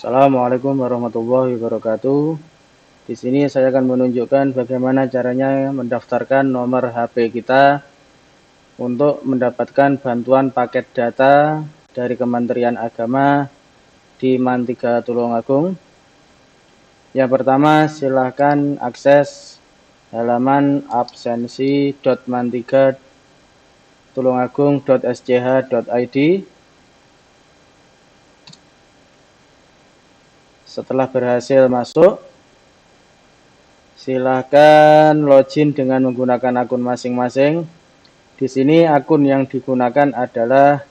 Assalamualaikum warahmatullahi wabarakatuh. Di sini saya akan menunjukkan bagaimana caranya mendaftarkan nomor HP kita untuk mendapatkan bantuan paket data dari Kementerian Agama di Mantiga Tulungagung. Yang pertama, silahkan akses halaman absensi.mantiga.tulungagung.sch.id Setelah berhasil masuk, silahkan login dengan menggunakan akun masing-masing. Di sini akun yang digunakan adalah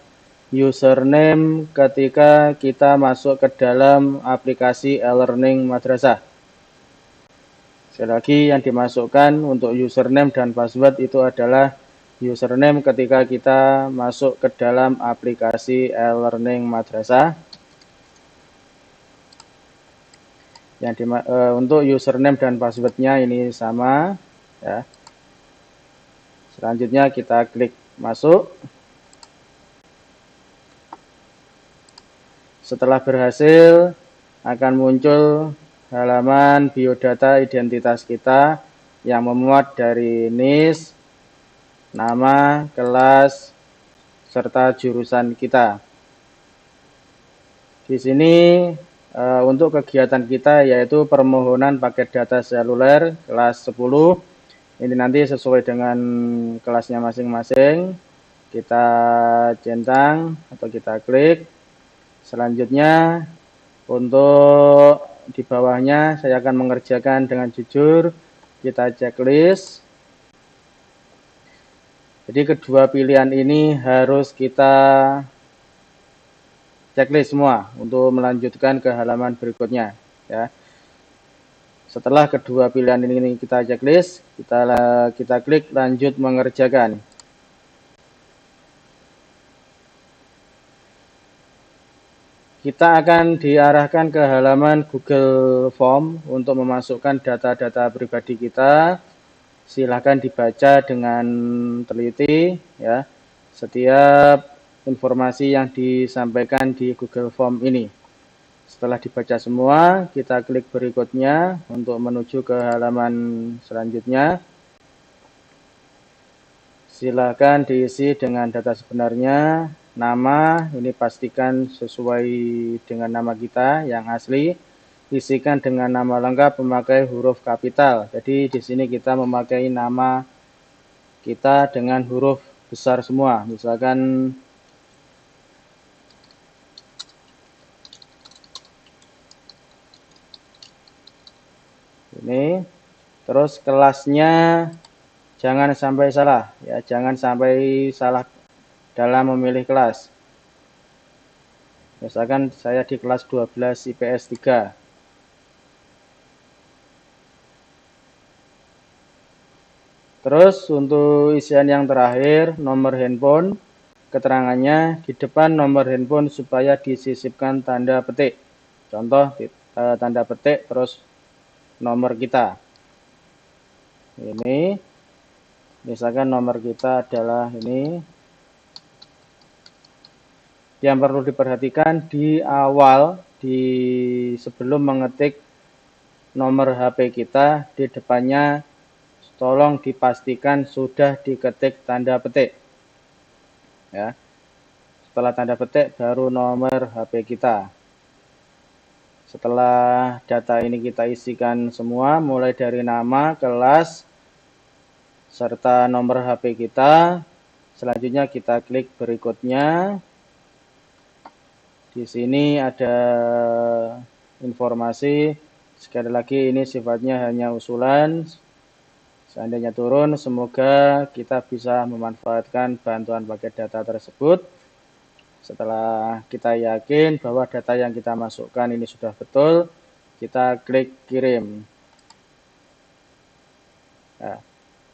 username ketika kita masuk ke dalam aplikasi e-learning madrasah. Sekali lagi yang dimasukkan untuk username dan password itu adalah username ketika kita masuk ke dalam aplikasi e-learning madrasah. Yang di, uh, untuk username dan passwordnya ini sama ya selanjutnya kita klik masuk setelah berhasil akan muncul halaman biodata identitas kita yang memuat dari NIS, nama, kelas, serta jurusan kita. Di sini uh, untuk kegiatan kita yaitu permohonan paket data seluler kelas 10 ini nanti sesuai dengan kelasnya masing-masing. Kita centang atau kita klik. Selanjutnya untuk di bawahnya saya akan mengerjakan dengan jujur. Kita checklist. Jadi kedua pilihan ini harus kita checklist semua untuk melanjutkan ke halaman berikutnya ya. Setelah kedua pilihan ini kita checklist, kita kita klik lanjut mengerjakan. Kita akan diarahkan ke halaman Google Form untuk memasukkan data-data pribadi kita. Silahkan dibaca dengan teliti ya. Setiap informasi yang disampaikan di Google Form ini. Setelah dibaca semua, kita klik berikutnya untuk menuju ke halaman selanjutnya. Silakan diisi dengan data sebenarnya, nama, ini pastikan sesuai dengan nama kita yang asli. Isikan dengan nama lengkap memakai huruf kapital. Jadi di sini kita memakai nama kita dengan huruf besar semua. Misalkan ini. Terus kelasnya jangan sampai salah. Ya jangan sampai salah dalam memilih kelas. Misalkan saya di kelas 12 IPS 3 Terus untuk isian yang terakhir, nomor handphone, keterangannya di depan nomor handphone supaya disisipkan tanda petik. Contoh eh, tanda petik terus nomor kita. Ini misalkan nomor kita adalah ini. Yang perlu diperhatikan di awal di sebelum mengetik nomor HP kita di depannya tolong dipastikan sudah diketik tanda petik. Ya. Setelah tanda petik baru nomor HP kita. Setelah data ini kita isikan semua, mulai dari nama, kelas, serta nomor HP kita. Selanjutnya kita klik berikutnya. Di sini ada informasi. Sekali lagi ini sifatnya hanya usulan. Seandainya turun, semoga kita bisa memanfaatkan bantuan paket data tersebut. Setelah kita yakin bahwa data yang kita masukkan ini sudah betul, kita klik kirim. Nah,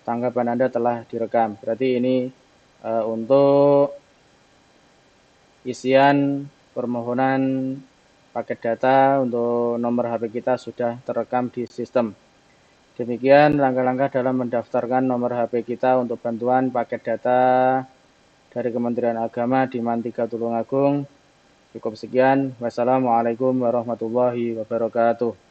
tanggapan Anda telah direkam. Berarti ini uh, untuk isian permohonan paket data untuk nomor HP kita sudah terekam di sistem. Demikian langkah-langkah dalam mendaftarkan nomor HP kita untuk bantuan paket data dari Kementerian Agama di Mantika Tulungagung. Cukup sekian. Wassalamualaikum warahmatullahi wabarakatuh.